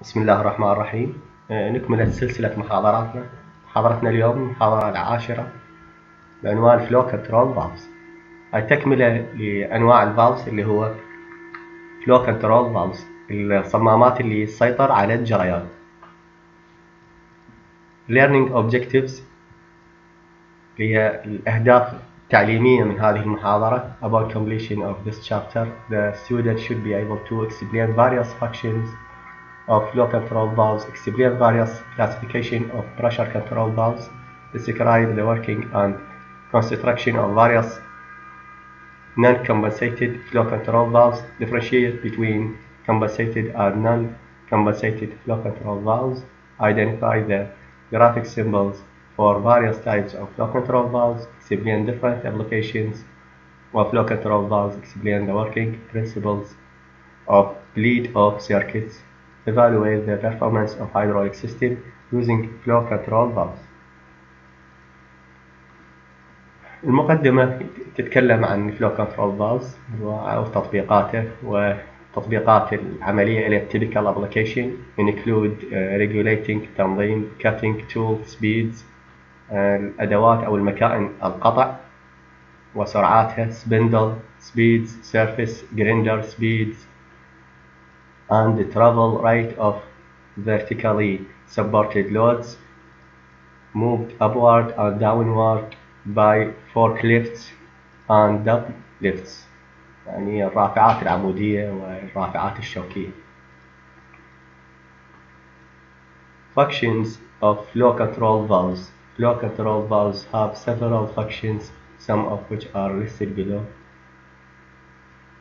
بسم الله الرحمن الرحيم. آه، نكمل سلسلة محاضراتنا. محاضرتنا اليوم المحاضرة العاشرة بعنوان flow control valves هاي تكملة لأنواع ال valves اللي هو flow control valves الصمامات اللي تسيطر على الجريان. Learning objectives هي الأهداف التعليمية من هذه المحاضرة upon completion of this chapter. The student should be able to explain various functions of flow control valves, explain various classification of pressure control valves, describe the working and construction of various non-compensated flow control valves, differentiate between compensated and non-compensated flow control valves, identify the graphic symbols for various types of flow control valves, explain different applications of flow control valves, explain the working principles of bleed-off circuits, evaluate the performance of hydraulic system using flow control valves. المقدمة تتكلم عن flow control valves وتطبيقاته وتطبيقات العملية إلى typical application include uh, regulating تنظيم cutting tool speeds uh, الأدوات أو المكائن القطع وسرعاتها spindle speeds surface grinder speeds and the travel rate of vertically supported loads moved upward and downward by forklifts and lifts يعني الرافعات العمودية والرافعات الشوكية Functions of flow control valves Flow control valves have several functions some of which are listed below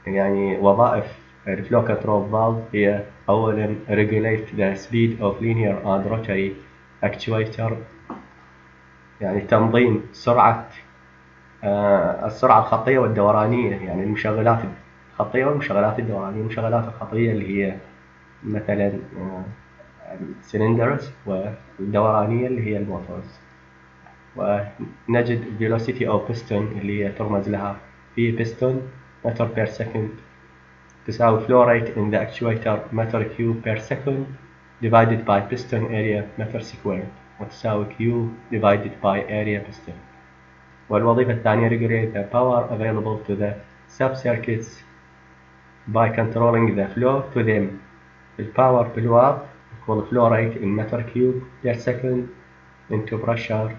يعني وظائف كنترول فالف هي أولا regulate the speed of linear and rotary actuator يعني تنظيم سرعة آه السرعة الخطية والدورانية يعني المشغلات الخطية والمشغلات الدورانية المشغلات الخطية اللي هي مثلا آه السلندرز والدورانية اللي هي الموتورز. ونجد velocity of piston اللي هي ترمز لها في piston meter per second. تساوي flow rate in the actuator meter cube per second divided by piston area meter squared وتساوي Q divided by area piston والوظيفة الثانية regulate the power available to the sub-circuits by controlling the flow to them الباور بالوات equal flow rate in meter cube per second into pressure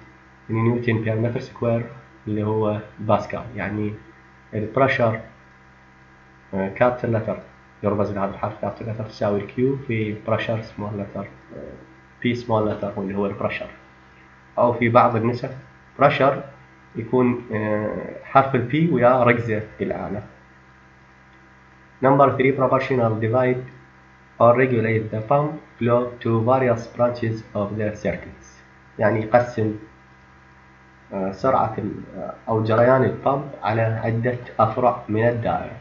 in newton per meter square اللي هو باسكال يعني البريشر capital letter يرمز لهذا الحرف capital letter تساوي ال Q في pressure small letter P small letter واللي هو ال pressure أو في بعض النسخ pressure يكون حرف ال P ويا ركزة بالأعلى Number 3 proportional divide or regulate the pump flow to various branches of the circuits. يعني يقسم سرعة أو جريان ال pump على عدة أفرع من الدائرة.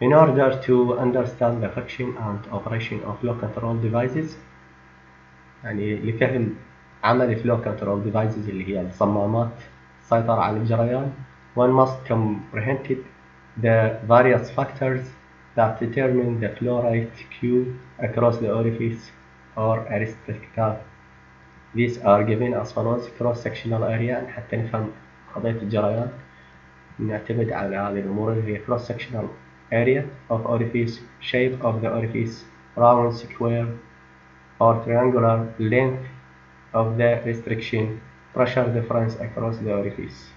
In order to understand the function and operation of flow control devices يعني لفهم عمل flow control devices اللي هي الصمامات السيطرة على الجريان one must comprehend the various factors that determine the flow rate Q across the orifice or a restrictor. These are given as follows cross-sectional area حتى نفهم قضية الجريان نعتمد على هذه الأمور اللي هي cross-sectional Area of orifice, shape of the orifice, round, square or triangular length of the restriction, pressure difference across the orifice,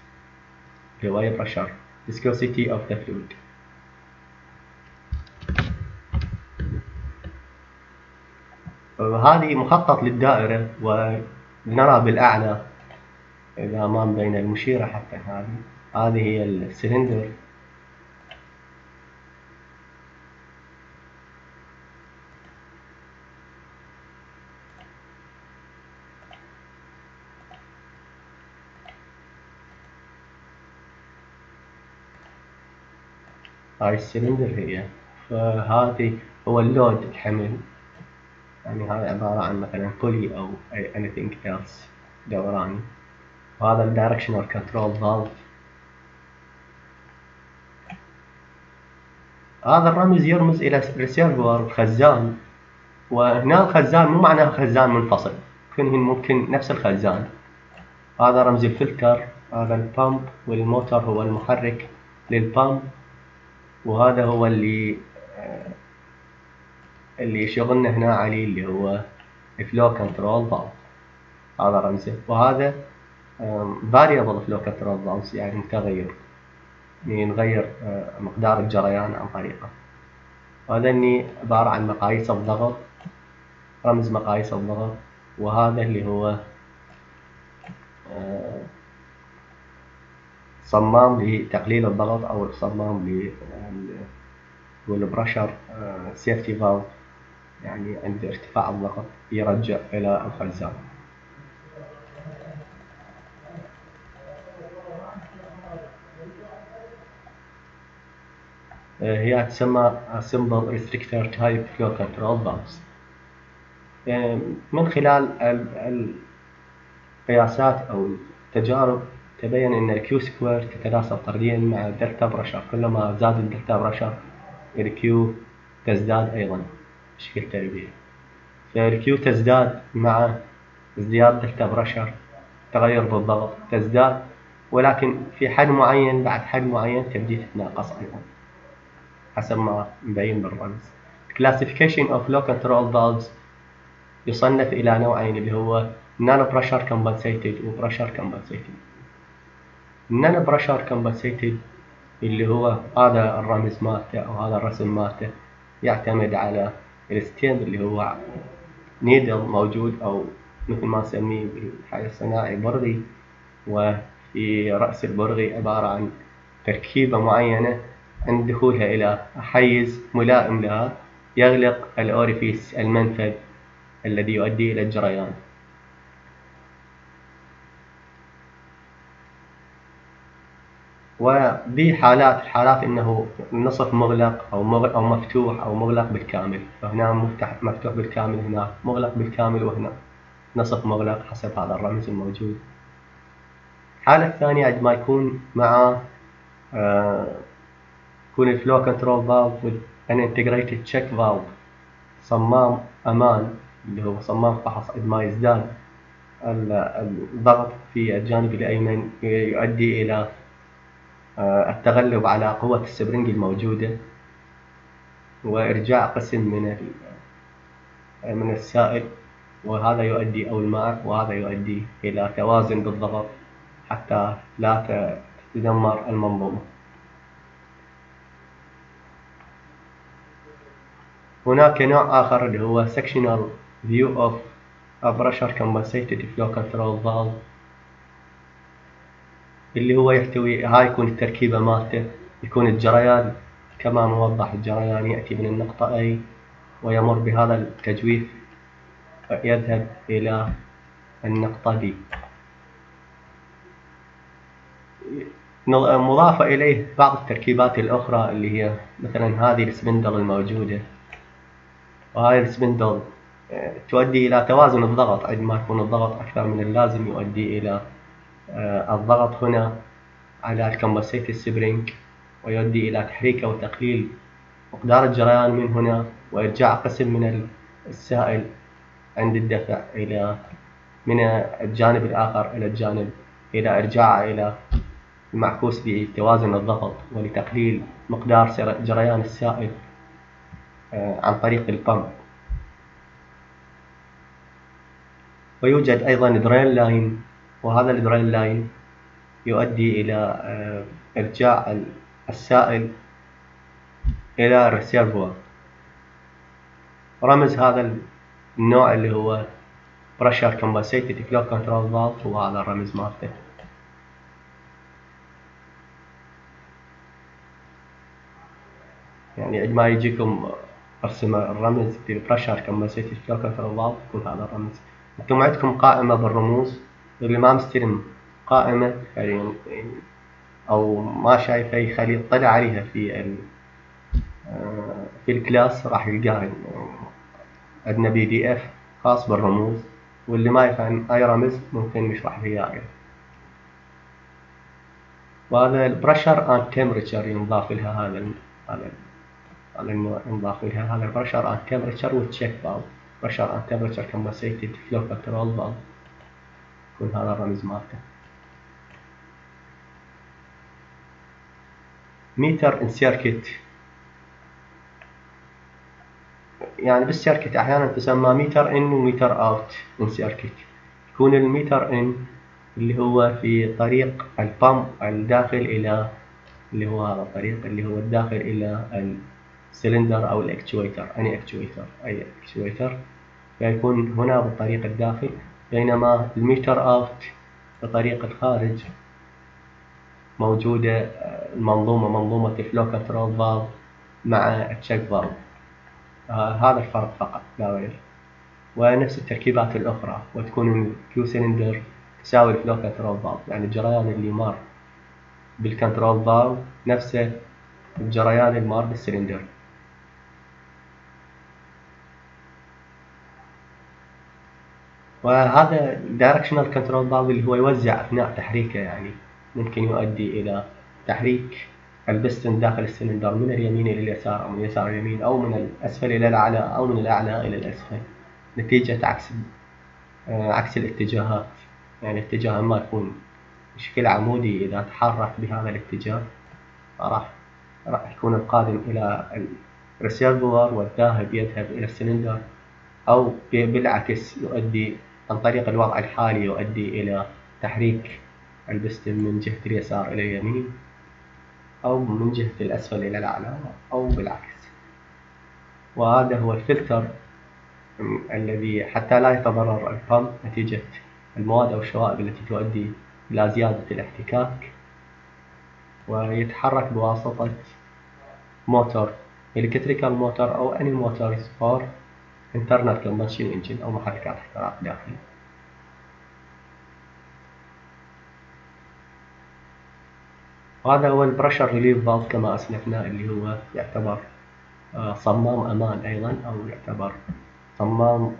the pressure, viscosity of the fluid. هذه مخطط للدائرة ونرى بالأعلى ما بين المشيرة حتى هذه هذه هي السلندر هاي السلندر هي. فهذه هو ال load الحمل. يعني هذا عبارة عن مثلا pulley أو anything else دوراني وهذا ال directional control valve. هذا الرمز يرمز إلى reservoir خزان. وهنا الخزان مو معناه خزان منفصل. ممكن ممكن نفس الخزان. هذا رمز الفلتر. هذا ال pump وال motor هو المحرك لل pump وهذا هو اللي اللي شغلنا هنا عليه اللي هو flow control valve هذا رمزه وهذا variable flow control valves يعني متغير يعني نغير آه، مقدار الجريان عن طريقه. هذا إني عبارة عن مقاييس الضغط رمز مقاييس الضغط. وهذا اللي هو آه، صمام لتقليل الضغط أو صمام للبرشر سيفتي فالف يعني عند ارتفاع الضغط يرجع إلى الخزان آه، هي تسمى Simple Restrictor Type Flow Control Valves. من خلال القياسات أو التجارب تبين أن ال Q square تتناسب طرديا مع ال delta pressure كلما زاد ال delta pressure ال Q تزداد أيضا. بشكل تربيعي فال Q تزداد مع ازدياد delta pressure تغير بالضغط تزداد ولكن في حد معين بعد حد معين تبدي تتناقص أيضا. حسب ما مبين بالرمز. Classification of Flow Control Valves يصنف إلى نوعين اللي هو Non Pressure Compensated و Pressure Compensated. Non Pressure Compensated اللي هو هذا الرمز مالته أو هذا الرسم مالته يعتمد على الستيم اللي هو نيدل موجود أو مثل ما نسميه بالحي الصناعي برغي وفي رأس البرغي عبارة عن تركيبة معينة عند دخولها إلى حيز ملائم لها يغلق الأوريفيس المنفذ الذي يؤدي إلى الجريان. وبحالات الحالات إنه النصف مغلق أو أو مفتوح أو مغلق بالكامل. فهنا مفتح مفتوح بالكامل هنا مغلق بالكامل وهنا. نصف مغلق حسب هذا الرمز الموجود. الحالة الثانية عندما يكون مع آه يكون ال flow control valve an integrated check valve. صمام أمان اللي هو صمام فحص عندما يزداد الضغط في الجانب الأيمن يؤدي آه، التغلب على قوة ال spring الموجودة وإرجاع قسم من من السائل وهذا يؤدي أو الماء وهذا يؤدي إلى توازن بالضغط حتى لا تدمر المنظومة. هناك نوع آخر اللي هو sectional view of a pressure compensated flow control valve. اللي هو يحتوي هاي يكون التركيبة مالته يكون الجريان كما موضح الجريان يأتي من النقطة A ويمر بهذا التجويف يذهب إلى النقطة B مضافة إليه بعض التركيبات الأخرى اللي هي مثلا هذه ال spindle الموجودة. وهاي ال spindle آه، تؤدي إلى توازن الضغط. عندما يكون الضغط أكثر من اللازم يؤدي إلى الضغط هنا على ال composite spring ويؤدي إلى تحريك أو تقليل مقدار الجريان من هنا وإرجاع قسم من السائل عند الدفع إلى من الجانب الآخر إلى الجانب إلى إرجاعه إلى المعكوس لتوازن الضغط ولتقليل مقدار جريان السائل آه، عن طريق ال pump ويوجد أيضا drain line وهذا ال drain line يؤدي إلى آه، إرجاع السائل إلى الريسيرفوار رمز هذا النوع اللي هو compensated flow control valve هو هذا الرمز مالته. يعني عندما يجيكم ارسم الرمز pressure compensated flow control valve يكون هذا الرمز. أنتم عندكم قائمة بالرموز؟ اللي ما مستلم قائمة يعني أو ما شايفها يخلي يطلع عليها في ال آه، في ال class راح يلقاها عندنا PDF خاص بالرموز واللي ما يفهم أي رمز ممكن نشرح له إياه. وهذا ال pressure and temperature ينضاف لها هذا هذا لأنه نضاف لها هذا ال pressure and temperature وال check valve pressure and temperature compensated flow control valve يكون هذا الرمز مالته meter in circuit يعني بال circuit أحيانا تسمى meter in و meter out in circuit يكون ال meter in اللي هو في طريق ال pump الداخل إلى اللي هو هذا الطريق اللي هو الداخل إلى السلندر أو ال actuator any actuator أي actuator فيكون هنا بالطريق الداخل. بينما ال meter out بطريق الخارج موجودة المنظومة منظومة ال flow control valve مع ال check valve. آه هذا الفرق فقط لا غير. ونفس التركيبات الأخرى وتكون ال Q cylinder تساوي ال flow control valve. يعني الجريان اللي مار بال control valve نفسه الجريان اللي مار بالسلندر وهذا directional control valve اللي هو يوزع أثناء تحريكه يعني. ممكن يؤدي إلى تحريك البستن داخل السلندر من اليمين إلى اليسار أو من اليسار إلى اليمين أو من الأسفل إلى الأعلى أو من الأعلى إلى الأسفل. نتيجة عكس آه، عكس الاتجاهات. يعني اتجاه ما يكون بشكل عمودي إذا تحرك بهذا الاتجاه راح راح يكون القادم إلى ال reservoir والذاهب يذهب إلى السلندر أو بالعكس يؤدي عن طريق الوضع الحالي يؤدي إلى تحريك البستم من جهة اليسار إلى اليمين أو من جهة الأسفل إلى الأعلى أو بالعكس. وهذا هو الفلتر الذي حتى لا يتضرر ال pump نتيجة المواد أو الشوائب التي تؤدي إلى زيادة الاحتكاك ويتحرك بواسطة motor electrical motor أو any motors or internal combustion engine أو محركات احتراق داخلي وهذا هو ال pressure relief valve كما أسلفنا اللي هو يعتبر صمام أمان أيضا أو يعتبر صمام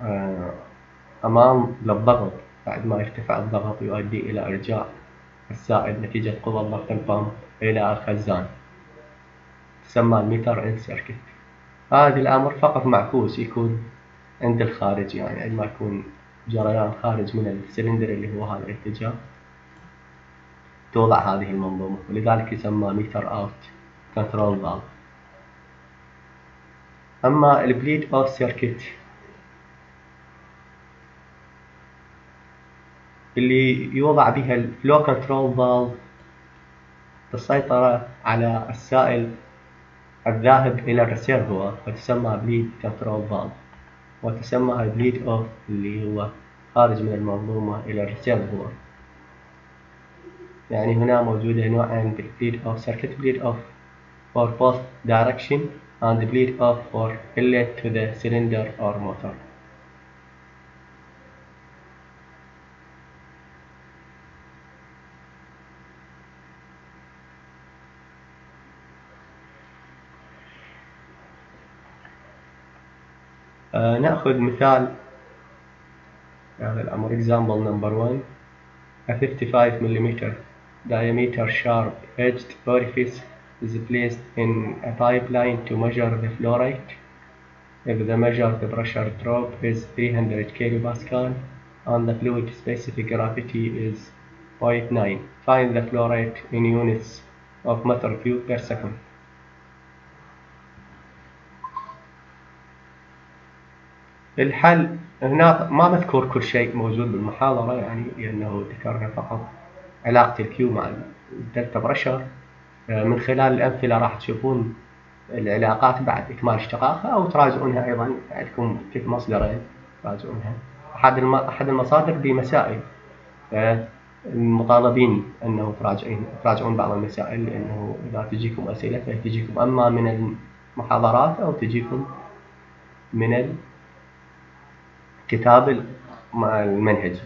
أمان للضغط بعد ما يرتفع الضغط يؤدي إلى إرجاع السائل نتيجة قوة ضغط ال pump إلى الخزان تسمى ال meter in circuit هذا الأمر فقط معكوس يكون عند الخارج يعني عندما يكون جريان خارج من السلندر اللي هو هذا الاتجاه. توضع هذه المنظومة ولذلك يسمى meter out control valve أما ال bleed off circuit اللي يوضع بها ال flow control valve للسيطرة على السائل الذاهب إلى ال reservoir وتسمى bleed control valve وتسمى bleed off اللي هو خارج من المنظومة إلى ال reservoir يعني هنا موجودة نوعين بالبليد اوف circuit bleed off for both direction and bleed off for inlet to the cylinder or motor. آه نأخذ مثال هذا الأمر example number one a 55 millimeter diameter sharp-edged orifice is placed in a pipeline to measure the flow rate. If the measured pressure drop is 300 kPa and the fluid specific gravity is 0.9, find the flow rate in units of meter cube per second. الحل هنا ما مذكور كل شيء موجود بالمحاضرة يعني لأنه ذكرنا فقط علاقة ال Q مع ال delta pressure. آه، من خلال الأمثلة راح تشوفون العلاقات بعد إكمال اشتقاقها أو تراجعونها أيضا عندكم كيف مصدرين تراجعونها. أحد أحد المصادر بمسائل. المطالبين أنه تراجعين تراجعون بعض المسائل لأنه إذا تجيكم أسئلة فتجيكم أما من المحاضرات أو تجيكم من الكتاب المنهجي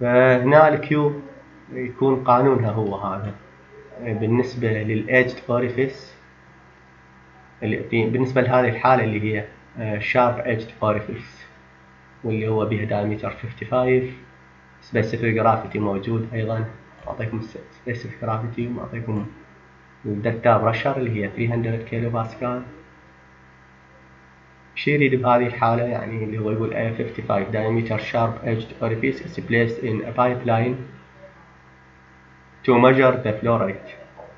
فهنا ال Q يكون قانونها هو هذا. بالنسبة لل edged orifice بالنسبة لهذه الحالة اللي هي sharp edged orifice واللي هو بها diameter 55 specific gravity موجود أيضا. أعطيكم سبيسيفيك جرافيتي وأعطيكم الدلتا برشر اللي هي 300 كيلو باسكال شي يريد بهذه الحالة يعني اللي هو يقول a 55 diameter sharp edged orifice is placed in a pipeline to measure the flow rate.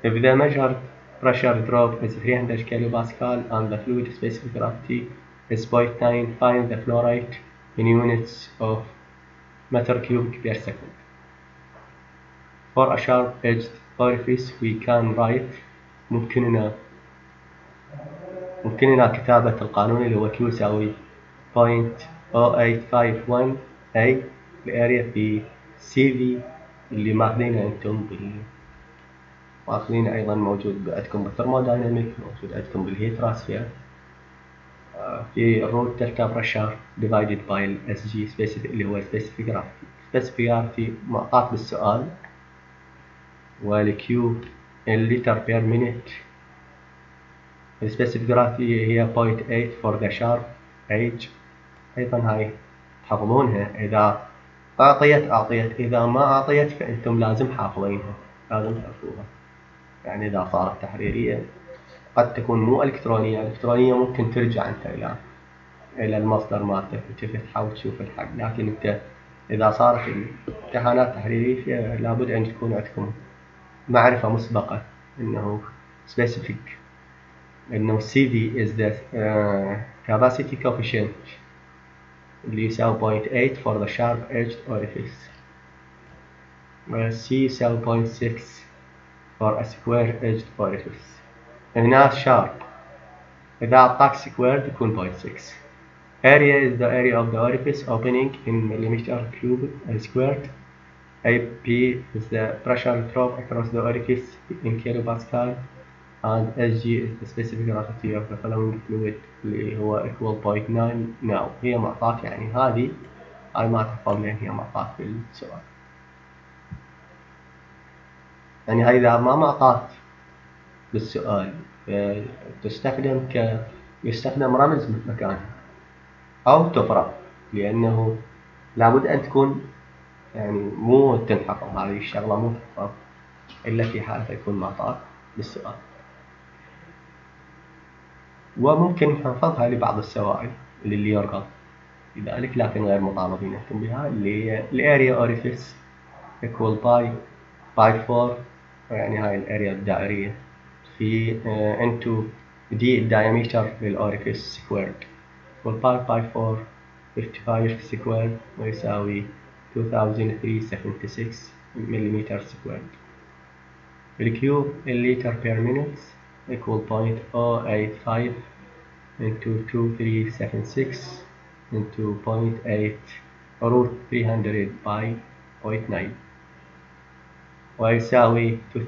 If the measured pressure drop is 300 kilopascal and the fluid specific gravity is 0.9, find the flow rate in units of meter cubic per second. For a sharp edged orifice we can write ممكننا ممكننا كتابة القانون اللي هو Q يساوي 0.0851 A ال area في CV اللي ماخذينه أنتم بال ماخذينه أيضا موجود عندكم بال thermodynamic موجود عندكم بال heat transfer في ال root delta pressure divided by ال SG اللي هو specific gravity specific gravity معطاك بالسؤال. وال Q اللتر per minute ال specific gravity هي 0.8 for the sharp edge أيضا هاي تحفظونها إذا أعطيت أعطيت. إذا ما اعطيت فأنتم لازم حافظينها. لازم تحفظوها. يعني إذا صارت تحريرية قد تكون مو إلكترونية. إلكترونية ممكن ترجع أنت إلى إلى المصدر مالتك تحاول تشوف الحق لكن أنت إذا صارت الامتحانات تحريرية لابد أن تكون عندكم معرفة مسبقة إنه specific انه CV is the uh, capacity coefficient اللي يساوي 0.8 for the sharp edged orifice C يساوي 0.6 for a square edged orifice هنا sharp إذا أعطاك squared يكون 0.6 area is the area of the orifice opening in millimeter cubed and squared AP is the pressure drop across the orifice in kilopascal And SG is the specific gravity of the following fluid اللي هو equal 0.9 now هي معطاك يعني هذه هاي ما تحفظ لأن هي معطاك في السؤال. يعني هاي إذا ما معطاك بالسؤال تستخدم ك يستخدم رمز مكانها أو تفرغ لأنه لابد أن تكون يعني مو تنحفظ هذه الشغلة مو تنحفظ إلا في حالة يكون معطاك بالسؤال. وممكن نحفظها لبعض السوائل اللي يرغب لذلك لكن غير مطالبين. أنتم بها اللي هي ال area orifice equal π by 4 يعني هاي ال area الدائرية. في into D ال diameter لل orifice squared وال π by 4 55 squared ويساوي 2376 ملم squared ال Q باللتر per minute equal 0.085 into 2376 into 0.8 root 300 by 0.9 ويساوي 2953.3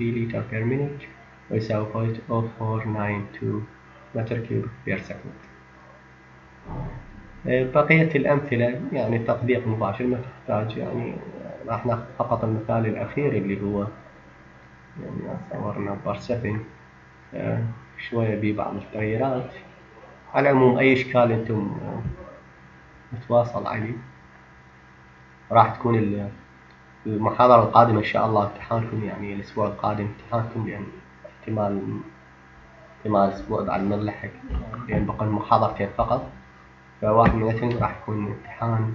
لتر per minute? ويساوي 0.0492 متر كيوب per second? بقية الأمثلة يعني تطبيق مباشر ما تحتاج يعني راح ناخذ فقط المثال الأخير اللي هو يعني صورنا بار 7 آه، شوية بيه بعض التغييرات على العموم أي إشكال أنتم نتواصل عليه راح تكون المحاضرة القادمة إن شاء الله امتحانكم يعني الأسبوع القادم امتحانكم لأن احتمال احتمال الأسبوع بعد ما نلحق لأن بقى محاضرتين فقط. فواحد من الاثنين راح يكون امتحان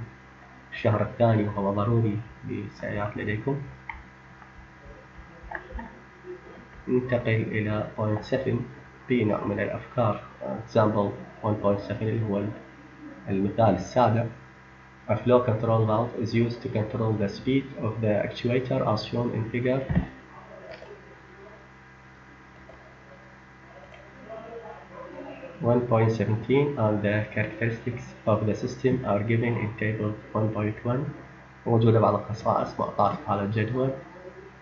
الشهر الثاني وهو ضروري للسيارات لديكم. ننتقل إلى point 7 بنوع من الأفكار example 1.7 اللي هو المثال السابع A flow control valve is used to control the speed of the actuator as shown in figure One point seventeen and the characteristics of the system are given in table 1.1 موجودة بعض الخصائص معطاة في هذا الجدول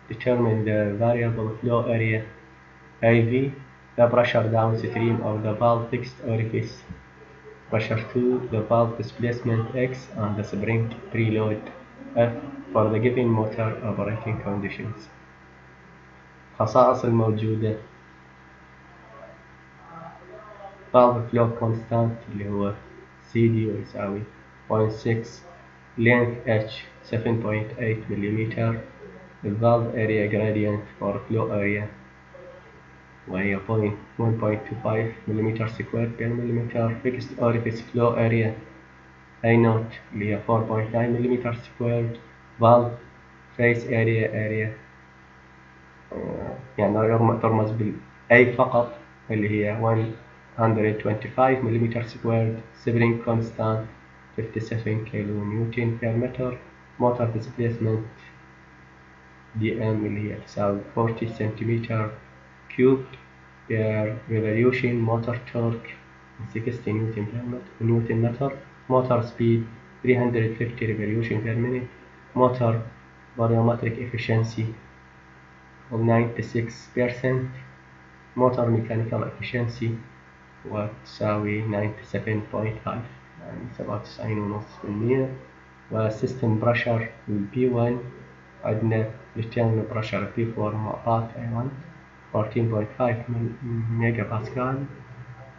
determine the variable flow area IV, the pressure downstream of the valve fixed orifice, pressure 2, the valve displacement X, and the spring preload F for the given motor operating conditions. خصائص الموجودة valve flow constant اللي هو CD ويساوي 0.6 length H 7.8 ملم ال valve area gradient for flow area وهي 1.25 ملم square per millimeter fixed orifice flow area A note اللي هي 4.9 ملم square valve face area area يعني ترمز بال A فقط اللي هي 125 ملم square spring constant 57 كيلو نيوتن per meter motor displacement dm اللي هي 40 سنتيمتر cube per revolution motor torque 60 نيوتن per نيوتن متر motor speed 350 revolution per minute motor volumetric efficiency 96% motor mechanical efficiency وتساوي 97.5 يعني 97.5% و system pressure ال P 1 عندنا return pressure P 4 معطاة أيضا. 14.5 ميجا باسكال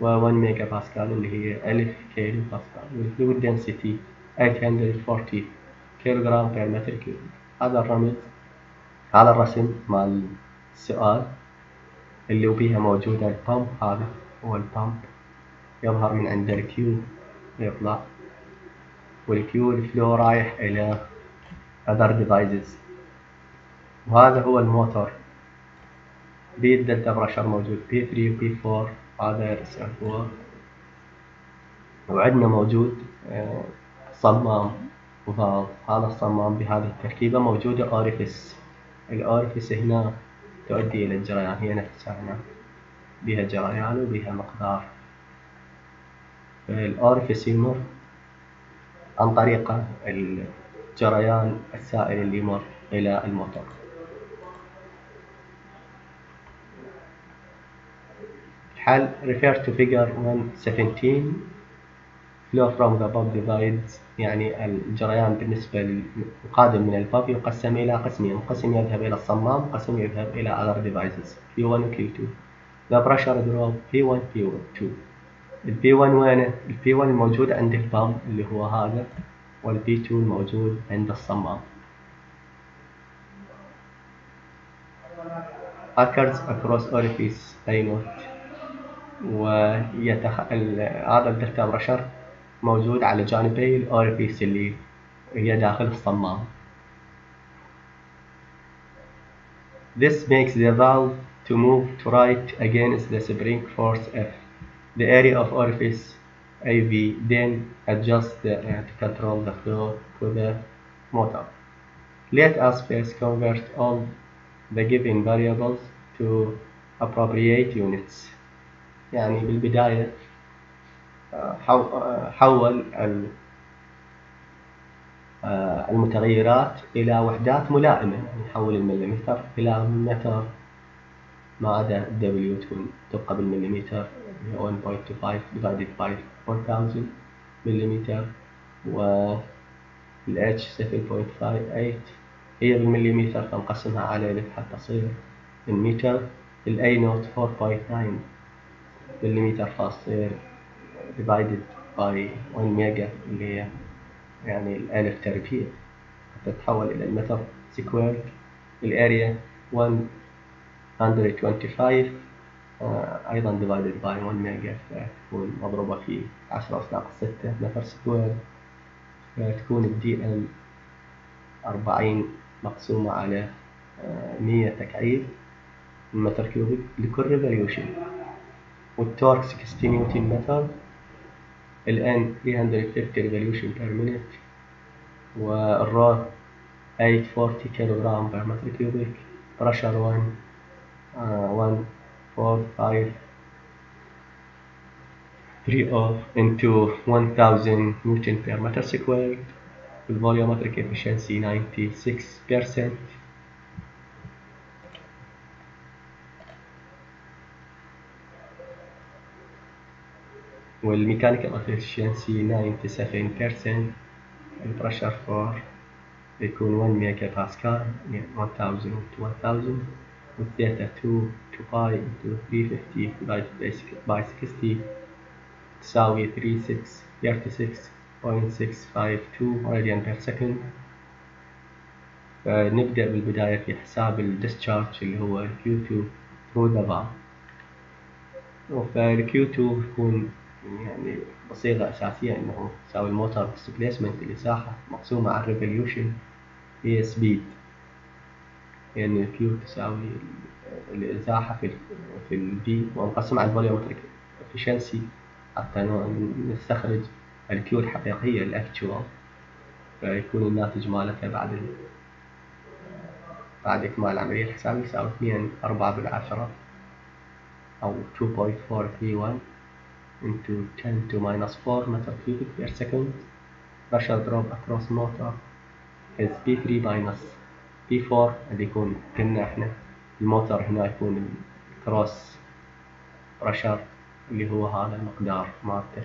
و 1 ميجا باسكال اللي هي 1000 كيلو باسكال. وال fluid density 840 كيلو جرام per متر cube هذا الرمز هذا الرسم مال السؤال اللي بيها موجودة ال pump هذا هو ال pump يظهر من عند ال Q يطلع. وال Q ال flow رايح إلى other devices. وهذا هو الموتور بي ال delta pressure موجود. P 3 و P 4 هذا reservoir وعندنا موجود صمام و valve هذا الصمام بهذه التركيبة موجودة orifice ال orifice هنا تؤدي إلى الجريان. هي نفسها هنا. بها جريان وبها مقدار. ال orifice يمر عن طريق الجريان السائل اللي يمر إلى الموتور حل refer to figure 117 flow from the pump divides يعني الجريان بالنسبة للقادم من الباب يقسم إلى قسمين قسم يذهب إلى الصمام قسم يذهب إلى other devices. P1 و Q2 the pressure drop P1 P2 ال P1 وينه؟ ال P1 الموجود عند البامب اللي هو هذا وال P2 الموجود عند الصمام. Occurs across orifice. A note ويتخ... هذا الدلتا برشر موجود على جانبي الأوريفيس اللي هي داخل الصمام. This makes the valve to move to right against the spring force F. The area of orifice AV then adjusts the, uh, to control the flow to the motor. Let us first convert all the given variables to appropriate units. يعني بالبداية حول المتغيرات إلى وحدات ملائمة يعني حول المليمتر إلى متر ما عدا W تكون تبقى بالمليمتر 1.25 divided by 1000 مليمتر و ال H 7.58 هي بالمليمتر فنقسمها على ألف حتى تصير المتر ال A naught 4.9 مليمتر فاصير divided by 1 mega اللي هي يعني الألف تربيع. حتى تتحول إلى ال meter square. ال area 125 آه أيضا divided by 1 mega فتكون مضروبة في 10 أس ناقص 6 meter square. فتكون ال Dm 40 مقسومة على آه 100 تكعيب meter cubic لكل revolution. وال torque 60 نيوتن متر الآن 350 revolution per minute وال rho 840 كيلو جرام per meter cubic pressure 1 145 3 of into 1000 نيوتن per meter square ال volumetric efficiency 96% وال mechanical efficiency 97% ال pressure four يكون 1 ميجا باسكال يعني 1000 to 1000 والثيتا 2 to pi into 350 divided by 60 تساوي 36 36.652 radian per second فنبدأ بالبداية في حساب ال discharge اللي هو Q2 through the valve فال Q 2 يكون يعني بصيغة أساسية إنه تساوي ال motor displacement الإزاحة مقسومة على ال revolution هي سبيد يعني ال Q تساوي الإزاحة في ال P وانقسم على ال volumetric efficiency حتى نستخرج ال Q الحقيقية ال actual فيكون الناتج مالتها بعد ال بعد إكمال العملية الحسابية يساوي اثنين أربعة بالعشرة أو 2.431 into 10 to minus 4 meter cubic per second. Pressure drop across motor is P3 minus P4 اللي يكون كنا إحنا الموتر هنا يكون الكروس بريشر اللي هو هذا المقدار مالته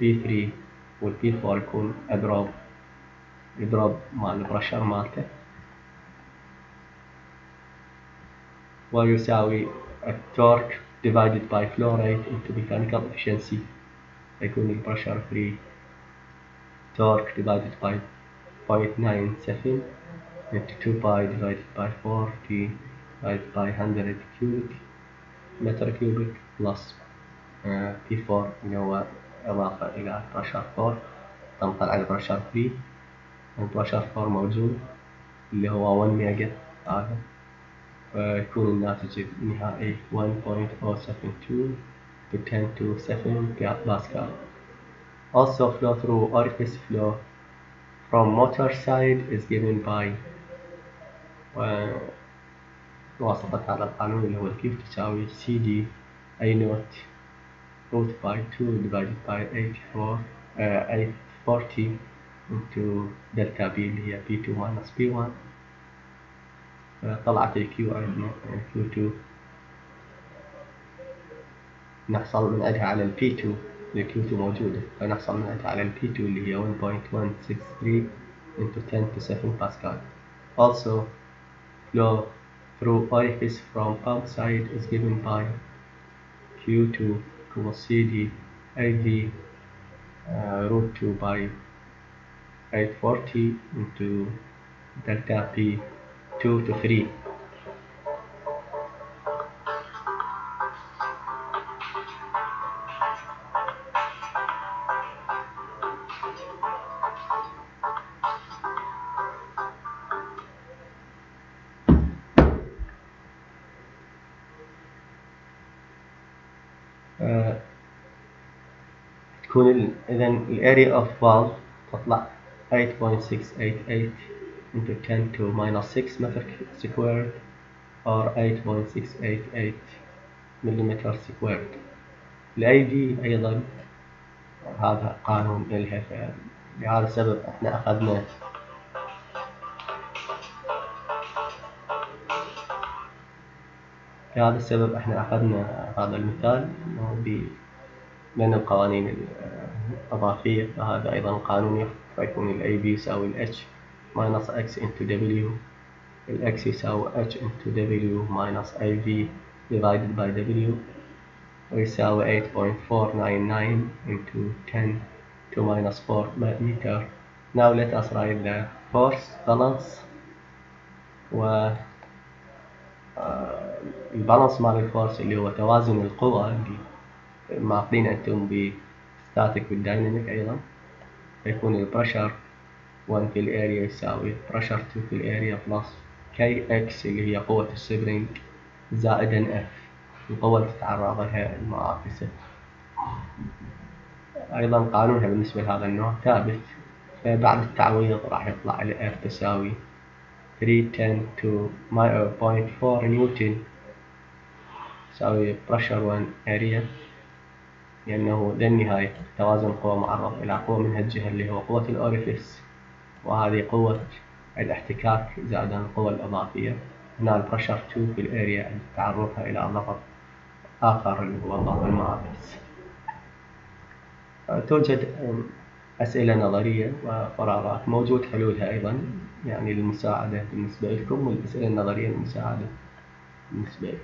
P3 وال P4 يكون اضرب اضرب مال البريشر مالته ويساوي التورك divided by flow rate into mechanical efficiency يكون البريشر فري torque divided by 0.97 into 2 pi divided by 4 t divided by 100 cubic meter cubic plus uh, P4 اللي هو إضافة إلى بريشر 4 تنقل على بريشر 3 البريشر 4 موجود اللي هو 1 ميجا هذا فيكون الناتج النهائي 1.072 to 10 to 7 Pascal. Also flow through orifice flow from motor side is given by واسطة هذا القانون اللي هو كيف تساوي سي دي أي نوت root by 2 divided by 84 uh, 840 into delta B اللي هي P2 minus P1 طلعت الكيو عندنا كيو 2 نحصل من عندها على البي 2 الكيو 2 موجودة فنحصل من عندها على البي 2 اللي هي 1.163 into 10 to 7 Pascal. Also, flow through orifice from pump side is given by Q2 equals CD AV uh, root 2 by 840 into delta P 2 to 3 تكون اذا الاريا اوف فالف تطلع 8.688 into 10 to minus 6 meter squared or 8.688 millimeter squared. الاي في أيضا؟ هذا قانون الها لهذا السبب إحنا أخذنا لهذا السبب إحنا أخذنا هذا المثال. من القوانين الإضافية؟ فهذا أيضا قانون فيكون ال AB يساوي ال H. minus X into W ال X يساوي H into W minus IV divided by W ويساوي 8.499 into 10 to minus 4 meter. Now let us write the force balance و ال balance مال ال force اللي هو توازن القوى اللي ماخذين أنتم ب static وال dynamic أيضا. فيكون ال pressure 1 في ال area يساوي pressure 2 في ال area plus KX اللي هي قوة ال spring زائد ان F القوة اللي تتعرض لها المعاكسة. أيضا قانونها بالنسبة لهذا النوع ثابت. فبعد التعويض راح يطلع ال F تساوي 310 to 0.4 نيوتن تساوي pressure 1 area لأنه ذا النهاية توازن القوى معرض إلى قوة من هالجهة اللي هو قوة ال orifice. وهذه قوة الاحتكاك زائد القوة الإضافية. هنا ال pressure 2 في ال area عند تعرضها إلى ضغط آخر اللي هو ضغط المعاكس. توجد أسئلة نظرية وقرارات موجود حلولها أيضا يعني للمساعدة بالنسبة لكم والأسئلة النظرية للمساعدة بالنسبة لكم.